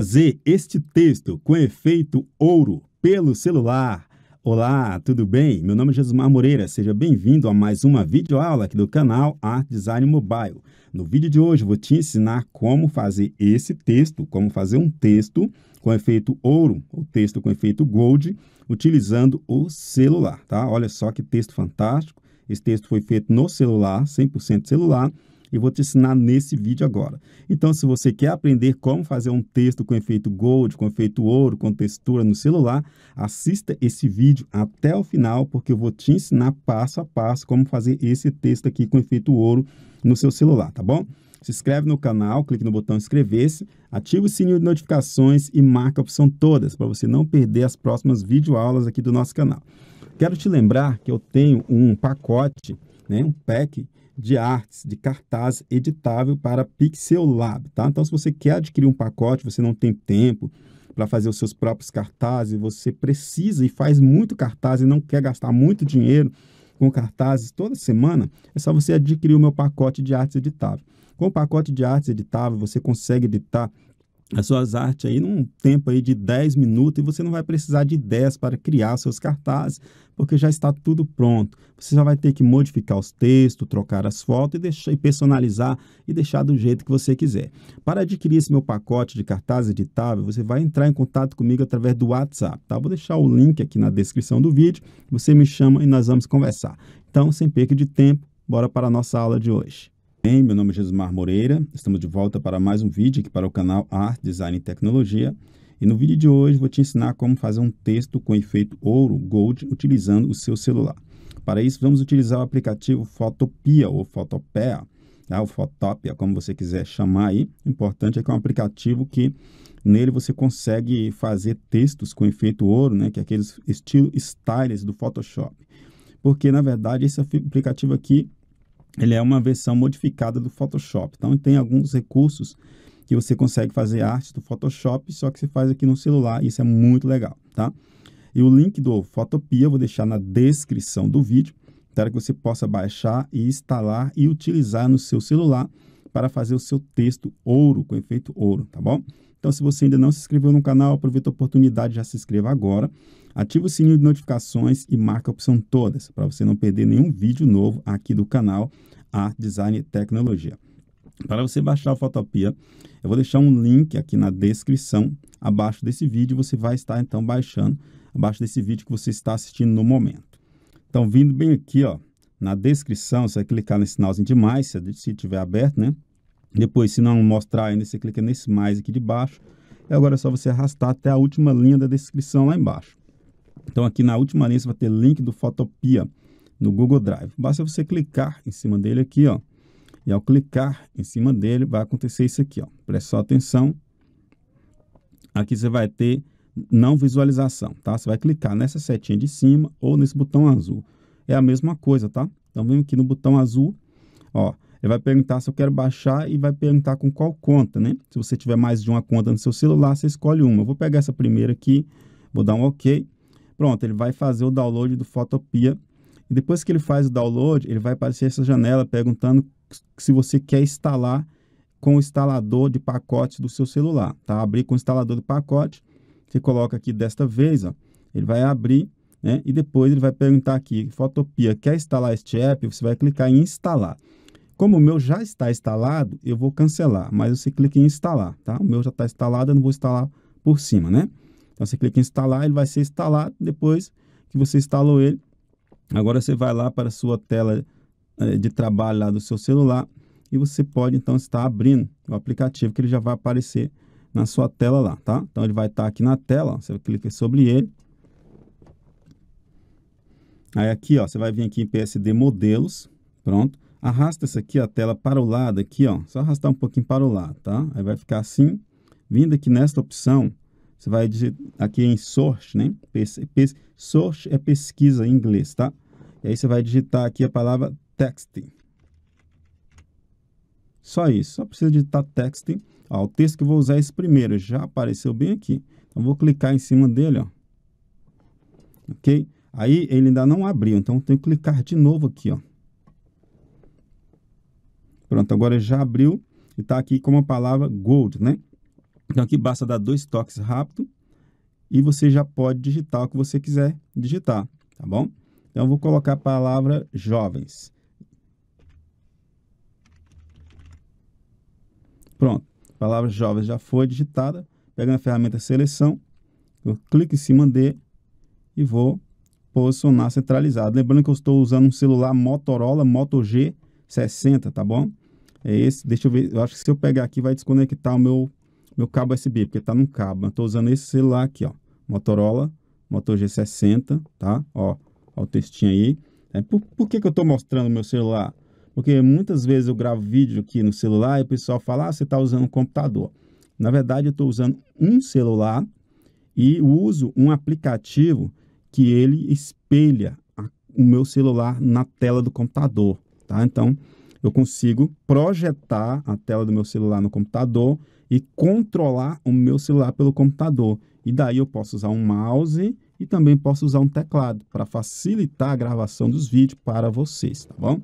fazer este texto com efeito ouro pelo celular. Olá, tudo bem? Meu nome é Jesumar Moreira, seja bem-vindo a mais uma videoaula aqui do canal Art Design Mobile. No vídeo de hoje vou te ensinar como fazer esse texto, como fazer um texto com efeito ouro, o texto com efeito gold, utilizando o celular, tá? Olha só que texto fantástico. Esse texto foi feito no celular, 100% celular, e vou te ensinar nesse vídeo agora. Então, se você quer aprender como fazer um texto com efeito gold, com efeito ouro, com textura no celular, assista esse vídeo até o final, porque eu vou te ensinar passo a passo como fazer esse texto aqui com efeito ouro no seu celular, tá bom? Se inscreve no canal, clique no botão inscrever-se, ativa o sininho de notificações e marca a opção todas, para você não perder as próximas videoaulas aqui do nosso canal. Quero te lembrar que eu tenho um pacote, né, um pack de artes, de cartaz editável para Pixel Lab, tá? Então, se você quer adquirir um pacote, você não tem tempo para fazer os seus próprios cartazes, você precisa e faz muito cartaz e não quer gastar muito dinheiro com cartazes toda semana, é só você adquirir o meu pacote de artes editável. Com o pacote de artes editável, você consegue editar as suas artes aí num tempo aí de 10 minutos e você não vai precisar de ideias para criar seus cartazes, porque já está tudo pronto. Você só vai ter que modificar os textos, trocar as fotos e, deixar, e personalizar e deixar do jeito que você quiser. Para adquirir esse meu pacote de cartaz editável, você vai entrar em contato comigo através do WhatsApp, tá? Vou deixar o link aqui na descrição do vídeo, você me chama e nós vamos conversar. Então, sem perca de tempo, bora para a nossa aula de hoje. Bem, meu nome é Jesmar Moreira, estamos de volta para mais um vídeo aqui para o canal Art, Design e Tecnologia. E no vídeo de hoje vou te ensinar como fazer um texto com efeito ouro, gold, utilizando o seu celular. Para isso, vamos utilizar o aplicativo Photopia ou Photopea, tá? ou Photopia, como você quiser chamar aí. O importante é que é um aplicativo que nele você consegue fazer textos com efeito ouro, né? que é aqueles estilo styles do Photoshop. Porque, na verdade, esse aplicativo aqui ele é uma versão modificada do Photoshop. Então, tem alguns recursos que você consegue fazer arte do Photoshop, só que você faz aqui no celular, isso é muito legal, tá? E o link do Photopia eu vou deixar na descrição do vídeo, para que você possa baixar e instalar e utilizar no seu celular para fazer o seu texto ouro, com efeito ouro, tá bom? Então, se você ainda não se inscreveu no canal, aproveita a oportunidade, já se inscreva agora. Ative o sininho de notificações e marca a opção todas, para você não perder nenhum vídeo novo aqui do canal Art Design Tecnologia. Para você baixar o Photopia, eu vou deixar um link aqui na descrição, abaixo desse vídeo, você vai estar então baixando, abaixo desse vídeo que você está assistindo no momento. Então, vindo bem aqui, ó, na descrição, você vai clicar nesse sinalzinho de mais, se, se tiver aberto, né? Depois, se não mostrar ainda, você clica nesse mais aqui de baixo. E agora é só você arrastar até a última linha da descrição lá embaixo. Então, aqui na última linha, você vai ter link do Photopia no Google Drive. Basta você clicar em cima dele aqui, ó. E ao clicar em cima dele, vai acontecer isso aqui, ó. Preste só atenção. Aqui você vai ter não visualização, tá? Você vai clicar nessa setinha de cima ou nesse botão azul. É a mesma coisa, tá? Então, vem aqui no botão azul, ó. Ele vai perguntar se eu quero baixar e vai perguntar com qual conta, né? Se você tiver mais de uma conta no seu celular, você escolhe uma. Eu vou pegar essa primeira aqui, vou dar um OK. Pronto, ele vai fazer o download do Photopia. E depois que ele faz o download, ele vai aparecer essa janela perguntando se você quer instalar com o instalador de pacotes do seu celular, tá? Abrir com o instalador de pacote, você coloca aqui desta vez, ó, ele vai abrir, né? E depois ele vai perguntar aqui, Photopia, quer instalar este app? Você vai clicar em instalar. Como o meu já está instalado, eu vou cancelar, mas você clica em instalar, tá? O meu já está instalado, eu não vou instalar por cima, né? Então você clica em instalar, ele vai ser instalado. Depois que você instalou ele, agora você vai lá para a sua tela eh, de trabalho lá do seu celular e você pode então estar abrindo o aplicativo que ele já vai aparecer na sua tela lá, tá? Então ele vai estar aqui na tela, você clica sobre ele. Aí aqui, ó, você vai vir aqui em PSD modelos, pronto. Arrasta essa aqui a tela para o lado aqui, ó, só arrastar um pouquinho para o lado, tá? Aí vai ficar assim. Vindo aqui nesta opção, você vai digitar aqui em source, né? source é pesquisa em inglês, tá? E aí você vai digitar aqui a palavra texting. Só isso, só precisa digitar texting. Ó, o texto que eu vou usar é esse primeiro, já apareceu bem aqui. Então, vou clicar em cima dele, ó. Ok? Aí, ele ainda não abriu, então tenho que clicar de novo aqui, ó. Pronto, agora já abriu e está aqui com a palavra gold, né? Então aqui basta dar dois toques rápido e você já pode digitar o que você quiser digitar, tá bom? Então vou colocar a palavra jovens. Pronto, a palavra jovens já foi digitada. Pega na ferramenta seleção, eu clico em cima de e vou posicionar centralizado. Lembrando que eu estou usando um celular Motorola Moto G60, tá bom? É esse, deixa eu ver, eu acho que se eu pegar aqui vai desconectar o meu, meu cabo USB, porque está no cabo. Estou usando esse celular aqui, ó, Motorola Moto G60, tá? Ó, ó o textinho aí. É, por, por que, que eu estou mostrando meu celular? Porque muitas vezes eu gravo vídeo aqui no celular e o pessoal fala, ah, você está usando um computador. Na verdade, eu estou usando um celular e uso um aplicativo que ele espelha a, o meu celular na tela do computador, tá? Então, eu consigo projetar a tela do meu celular no computador e controlar o meu celular pelo computador. E daí eu posso usar um mouse e também posso usar um teclado para facilitar a gravação dos vídeos para vocês, tá bom?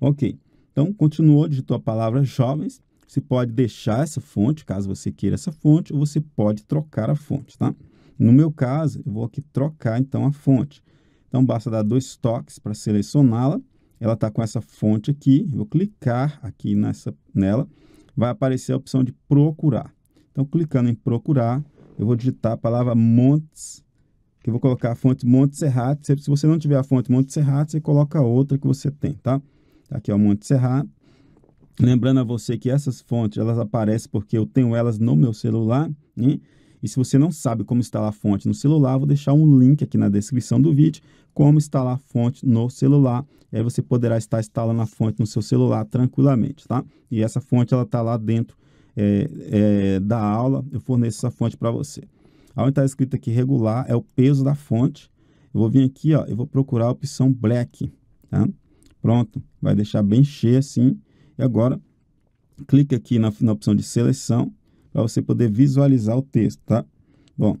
Ok, então continuou, digitou a palavra jovens. Você pode deixar essa fonte, caso você queira essa fonte, ou você pode trocar a fonte, tá? No meu caso, eu vou aqui trocar então a fonte. Então basta dar dois toques para selecioná-la. Ela está com essa fonte aqui. Vou clicar aqui nessa, nela. Vai aparecer a opção de procurar. Então, clicando em procurar, eu vou digitar a palavra Montes, que eu vou colocar a fonte Monte Serrato. Se você não tiver a fonte Monte Serrato, você coloca outra que você tem, tá? Aqui é o Monte Serrato. Lembrando a você que essas fontes, elas aparecem porque eu tenho elas no meu celular, né? E se você não sabe como instalar a fonte no celular, vou deixar um link aqui na descrição do vídeo, como instalar a fonte no celular. E aí você poderá estar instalando a fonte no seu celular tranquilamente, tá? E essa fonte, ela está lá dentro é, é, da aula, eu forneço essa fonte para você. Onde está escrito aqui regular, é o peso da fonte. Eu vou vir aqui, ó, eu vou procurar a opção black, tá? Pronto, vai deixar bem cheio assim. E agora, clique aqui na, na opção de seleção para você poder visualizar o texto, tá? Bom,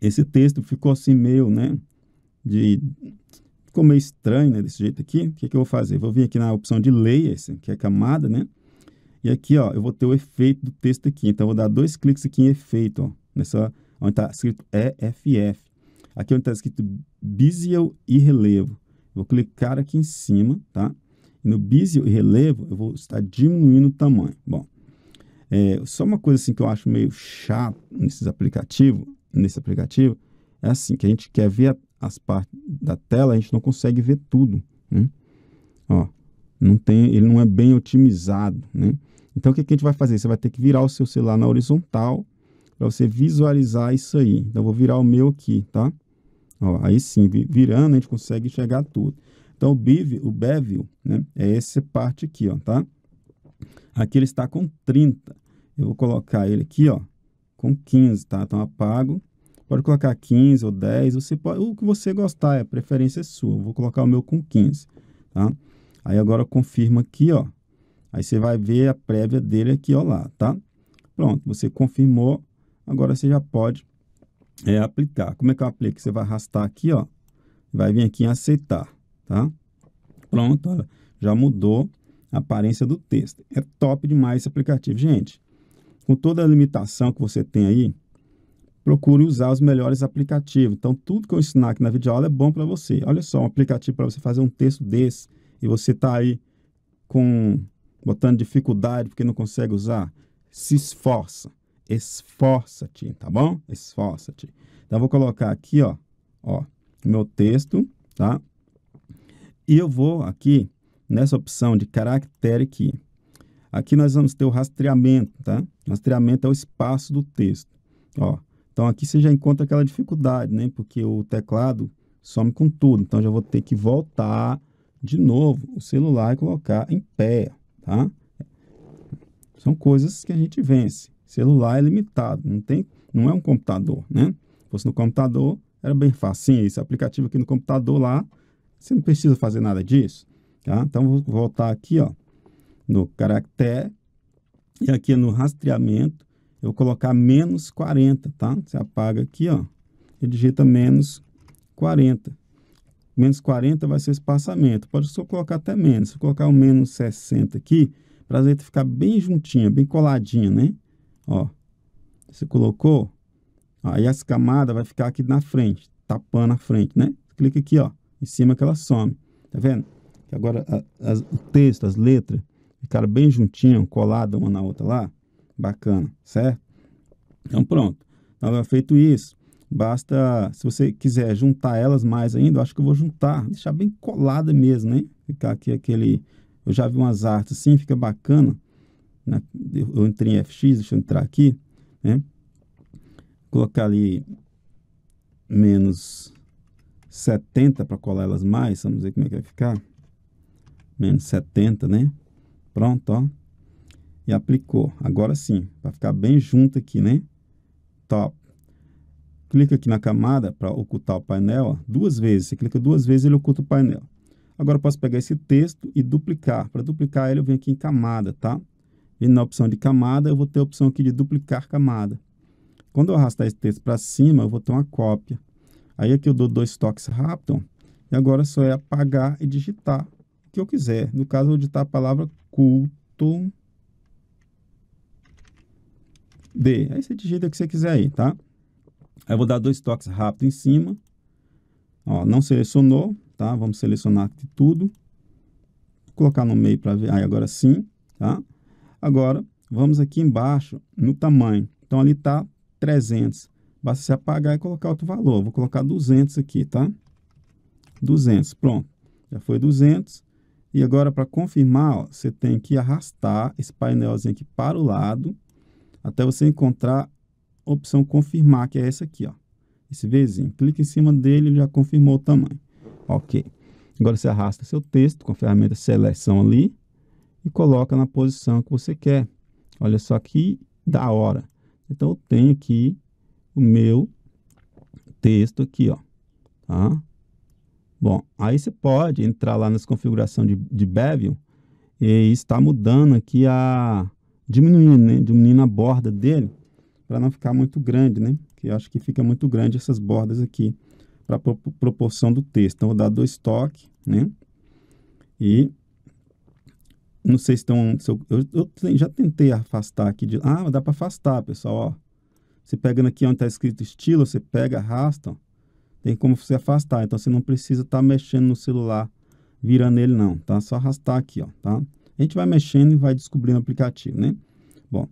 esse texto ficou assim meio, né, de... Ficou meio estranho, né, desse jeito aqui. O que, que eu vou fazer? Vou vir aqui na opção de layers, que é camada, né? E aqui, ó, eu vou ter o efeito do texto aqui. Então, eu vou dar dois cliques aqui em efeito, ó, nessa, onde está escrito EFF. Aqui onde está escrito Bezier e relevo. Vou clicar aqui em cima, tá? E no Bezier e relevo, eu vou estar diminuindo o tamanho. Bom, é, só uma coisa assim que eu acho meio chato nesses aplicativos, nesse aplicativo, é assim, que a gente quer ver as partes da tela, a gente não consegue ver tudo, né? Ó, não tem, ele não é bem otimizado, né? Então, o que, que a gente vai fazer? Você vai ter que virar o seu celular na horizontal para você visualizar isso aí. Então, eu vou virar o meu aqui, tá? Ó, aí sim, virando, a gente consegue enxergar tudo. Então, o, bevel, o bevel, né? É essa parte aqui, ó, tá? Aqui ele está com 30. Eu vou colocar ele aqui, ó, com 15, tá? Então apago. Pode colocar 15 ou 10, você pode, o que você gostar, é preferência é sua. Eu vou colocar o meu com 15, tá? Aí agora confirma aqui, ó. Aí você vai ver a prévia dele aqui, ó lá, tá? Pronto, você confirmou. Agora você já pode é, aplicar. Como é que eu aplico? Você vai arrastar aqui, ó. Vai vir aqui em aceitar, tá? Pronto, olha, já mudou a aparência do texto. É top demais esse aplicativo. Gente, com toda a limitação que você tem aí, procure usar os melhores aplicativos. Então, tudo que eu ensinar aqui na videoaula é bom para você. Olha só, um aplicativo para você fazer um texto desse e você está aí com botando dificuldade porque não consegue usar. Se esforça. Esforça-te, tá bom? Esforça-te. Então, eu vou colocar aqui, ó, ó, meu texto, tá? E eu vou aqui nessa opção de caractere aqui. Aqui nós vamos ter o rastreamento, tá? Rastreamento é o espaço do texto. Ó, então aqui você já encontra aquela dificuldade, né? Porque o teclado some com tudo. Então já vou ter que voltar de novo o celular e colocar em pé, tá? São coisas que a gente vence. Celular é limitado, não tem, não é um computador, né? Se fosse no computador, era bem fácil. Esse aplicativo aqui no computador lá, você não precisa fazer nada disso. Tá? Então, vou voltar aqui ó, no caractere e aqui no rastreamento, eu vou colocar menos 40, tá? Você apaga aqui, ó, e digita menos 40. Menos 40 vai ser o espaçamento. Pode só colocar até menos. Eu colocar o menos 60 aqui, para a letra ficar bem juntinha, bem coladinha, né? Ó, você colocou, aí as camadas vai ficar aqui na frente, tapando a frente, né? Clica aqui, ó, em cima que ela some. Tá vendo? Agora a, o texto, as letras, ficaram bem juntinho, coladas uma na outra lá. Bacana, certo? Então pronto. Então, feito isso, basta, se você quiser juntar elas mais ainda, eu acho que eu vou juntar, deixar bem colada mesmo, né? Ficar aqui aquele, eu já vi umas artes assim, fica bacana. Né? Eu entrei em FX, deixa eu entrar aqui, né? Colocar ali menos 70 para colar elas mais, vamos ver como é que vai ficar. Menos 70, né? Pronto, ó. E aplicou. Agora sim, para ficar bem junto aqui, né? Top. Clica aqui na camada para ocultar o painel, ó, duas vezes. Você clica duas vezes, ele oculta o painel. Agora eu posso pegar esse texto e duplicar. Para duplicar ele, eu venho aqui em camada, tá? Vindo na opção de camada, eu vou ter a opção aqui de duplicar camada. Quando eu arrastar esse texto para cima, eu vou ter uma cópia. Aí aqui eu dou dois toques rápidos. E agora só é apagar e digitar que eu quiser. No caso, vou digitar a palavra culto D. Aí você digita o que você quiser aí, tá? Aí eu vou dar dois toques rápidos em cima. Ó, não selecionou, tá? Vamos selecionar aqui tudo. Vou colocar no meio para ver. Aí agora sim, tá? Agora, vamos aqui embaixo no tamanho. Então ali tá 300. Basta você apagar e colocar outro valor. Vou colocar 200 aqui, tá? 200, pronto. Já foi 200. E agora, para confirmar, ó, você tem que arrastar esse painelzinho aqui para o lado, até você encontrar a opção confirmar, que é essa aqui, ó. Esse Vzinho. Clica em cima dele, ele já confirmou o tamanho. Ok. Agora você arrasta seu texto com a ferramenta seleção ali e coloca na posição que você quer. Olha só que da hora. Então, eu tenho aqui o meu texto aqui, ó, tá? Bom, aí você pode entrar lá nas configurações de, de Bevel e está mudando aqui a... diminuindo, né? Diminuindo a borda dele para não ficar muito grande, né? Que eu acho que fica muito grande essas bordas aqui para a proporção do texto. Então, vou dar dois toques, né? E não sei se estão... Se eu, eu, eu, já tentei afastar aqui. De, ah, dá para afastar, pessoal, ó. Você pegando aqui onde está escrito estilo, você pega, arrasta, ó, tem como você afastar. Então, você não precisa estar tá mexendo no celular, virando ele não, tá? Só arrastar aqui, ó, tá? A gente vai mexendo e vai descobrindo o aplicativo, né? Bom,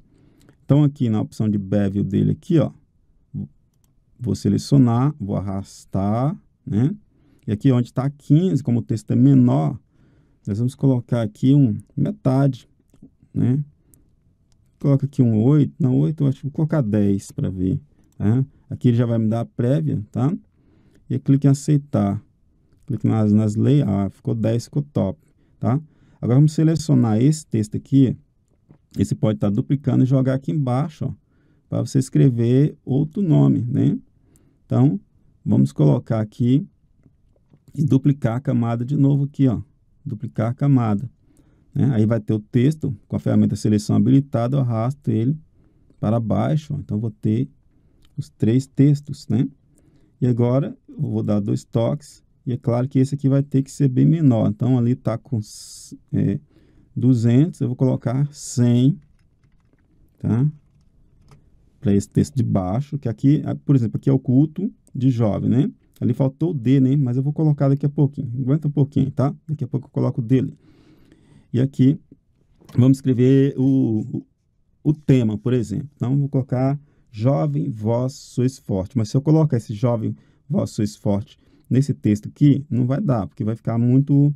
então aqui na opção de bevel dele aqui, ó, vou selecionar, vou arrastar, né? E aqui onde está 15, como o texto é menor, nós vamos colocar aqui um metade, né? Coloca aqui um 8. Não, 8 eu acho que vou colocar 10 para ver. Tá? Aqui ele já vai me dar a prévia, tá? E clique em aceitar. Clique nas, nas leis. Ah, ficou 10, ficou top, tá? Agora vamos selecionar esse texto aqui. Esse pode estar tá duplicando e jogar aqui embaixo, ó. Para você escrever outro nome, né? Então, vamos colocar aqui e duplicar a camada de novo aqui, ó. Duplicar a camada. Né? Aí vai ter o texto, com a ferramenta seleção habilitada, eu arrasto ele para baixo. Então, vou ter os três textos, né? E agora, eu vou dar dois toques. E é claro que esse aqui vai ter que ser bem menor. Então, ali está com é, 200, eu vou colocar 100, tá? Para esse texto de baixo, que aqui, por exemplo, aqui é o culto de jovem, né? Ali faltou o D, né? Mas eu vou colocar daqui a pouquinho. Aguenta um pouquinho, tá? Daqui a pouco eu coloco o dele. E aqui vamos escrever o, o, o tema, por exemplo. Então, vou colocar jovem, vós sois forte. Mas se eu colocar esse jovem, vós sois forte nesse texto aqui, não vai dar, porque vai ficar muito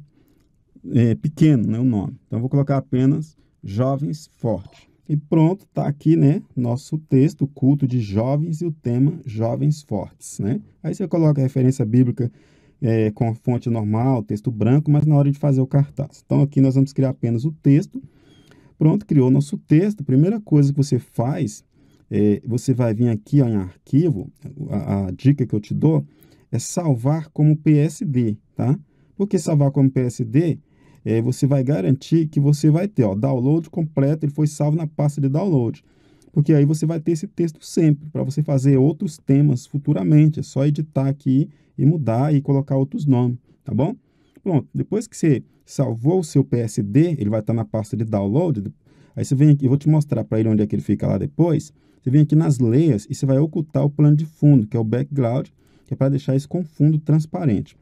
é, pequeno né, o nome. Então, vou colocar apenas jovens fortes. E pronto, está aqui, né, nosso texto, culto de jovens e o tema jovens fortes, né? Aí você coloca a referência bíblica é, com fonte normal, texto branco, mas na hora de fazer o cartaz. Então, aqui nós vamos criar apenas o texto. Pronto, criou nosso texto. Primeira coisa que você faz, é, você vai vir aqui ó, em arquivo, a, a, dica que eu te dou é salvar como PSD, tá? Porque salvar como PSD, é, você vai garantir que você vai ter, ó, download completo, ele foi salvo na pasta de download. Porque aí você vai ter esse texto sempre, para você fazer outros temas futuramente. É só editar aqui e mudar e colocar outros nomes, tá bom? Pronto, depois que você salvou o seu PSD, ele vai estar na pasta de download, Aí você vem aqui, eu vou te mostrar para ele onde é que ele fica lá depois. Você vem aqui nas layers e você vai ocultar o plano de fundo, que é o background, que é para deixar isso com fundo transparente.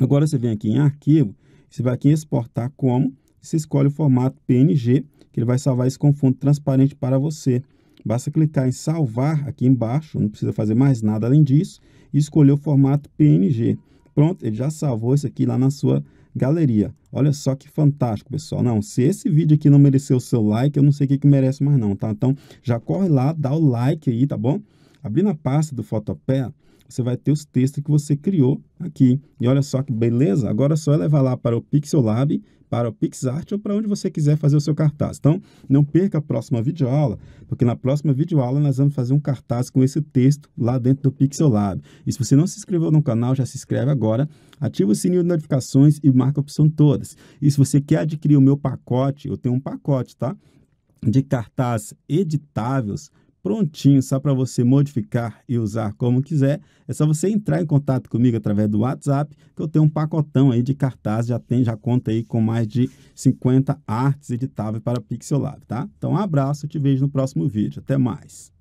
Agora você vem aqui em arquivo, você vai aqui em exportar como, você escolhe o formato PNG, que ele vai salvar esse com fundo transparente para você. Basta clicar em salvar aqui embaixo, não precisa fazer mais nada além disso, e escolher o formato PNG. Pronto, ele já salvou isso aqui lá na sua galeria. Olha só que fantástico, pessoal. Não, se esse vídeo aqui não mereceu o seu like, eu não sei o que, que merece mais não, tá? Então, já corre lá, dá o like aí, tá bom? Abrindo a pasta do Photopea, você vai ter os textos que você criou aqui. E olha só que beleza, agora é só levar lá para o Pixel Lab, para o PixArt ou para onde você quiser fazer o seu cartaz. Então, não perca a próxima videoaula, porque na próxima videoaula nós vamos fazer um cartaz com esse texto lá dentro do Pixel Lab. E se você não se inscreveu no canal, já se inscreve agora, ativa o sininho de notificações e marca a opção todas. E se você quer adquirir o meu pacote, eu tenho um pacote, tá? De cartaz editáveis prontinho só para você modificar e usar como quiser. É só você entrar em contato comigo através do WhatsApp, que eu tenho um pacotão aí de cartaz, já tem, já conta aí com mais de 50 artes editáveis para Pixel Lab, tá? Então um abraço, te vejo no próximo vídeo. Até mais.